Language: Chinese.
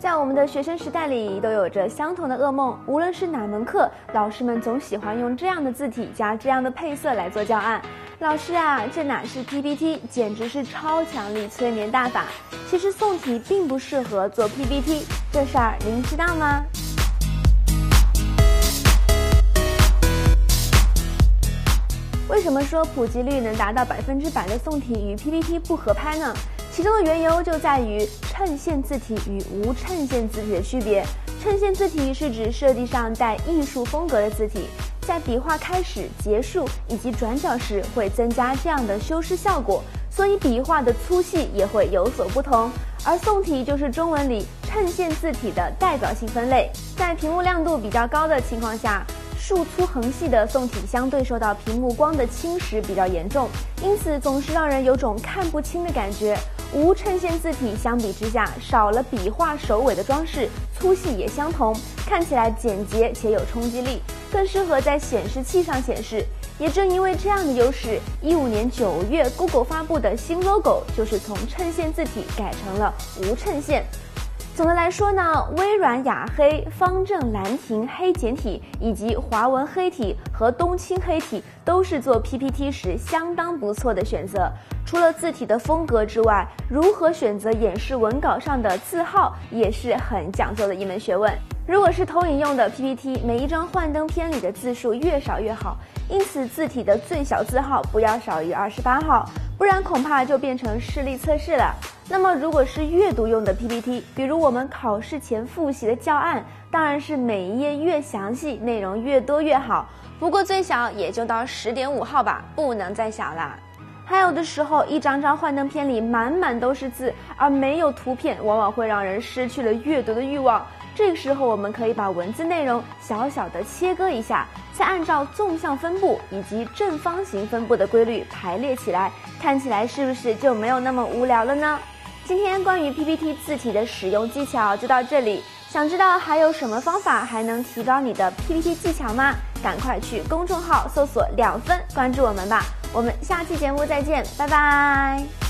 在我们的学生时代里，都有着相同的噩梦。无论是哪门课，老师们总喜欢用这样的字体加这样的配色来做教案。老师啊，这哪是 PPT，简直是超强力催眠大法。其实宋体并不适合做 PPT，这事儿您知道吗？为什么说普及率能达到百分之百的宋体与 PPT 不合拍呢？其中的缘由就在于衬线字体与无衬线字体的区别。衬线字体是指设计上带艺术风格的字体，在笔画开始、结束以及转角时会增加这样的修饰效果，所以笔画的粗细也会有所不同。而宋体就是中文里衬线字体的代表性分类，在屏幕亮度比较高的情况下。竖粗横细的宋体相对受到屏幕光的侵蚀比较严重，因此总是让人有种看不清的感觉。无衬线字体相比之下少了笔画首尾的装饰，粗细也相同，看起来简洁且有冲击力，更适合在显示器上显示。也正因为这样的优势，一五年九月，Google 发布的新 logo 就是从衬线字体改成了无衬线。总的来说呢，微软雅黑、方正兰亭黑简体以及华文黑体和冬青黑体都是做 PPT 时相当不错的选择。除了字体的风格之外，如何选择演示文稿上的字号也是很讲究的一门学问。如果是投影用的 PPT，每一张幻灯片里的字数越少越好，因此字体的最小字号不要少于二十八号，不然恐怕就变成视力测试了。那么，如果是阅读用的 PPT，比如我们考试前复习的教案，当然是每一页越详细，内容越多越好。不过最小也就到十点五号吧，不能再小了。还有的时候，一张张幻灯片里满满都是字，而没有图片，往往会让人失去了阅读的欲望。这个时候，我们可以把文字内容小小的切割一下，再按照纵向分布以及正方形分布的规律排列起来，看起来是不是就没有那么无聊了呢？今天关于 PPT 字体的使用技巧就到这里。想知道还有什么方法还能提高你的 PPT 技巧吗？赶快去公众号搜索“两分”，关注我们吧。我们下期节目再见，拜拜。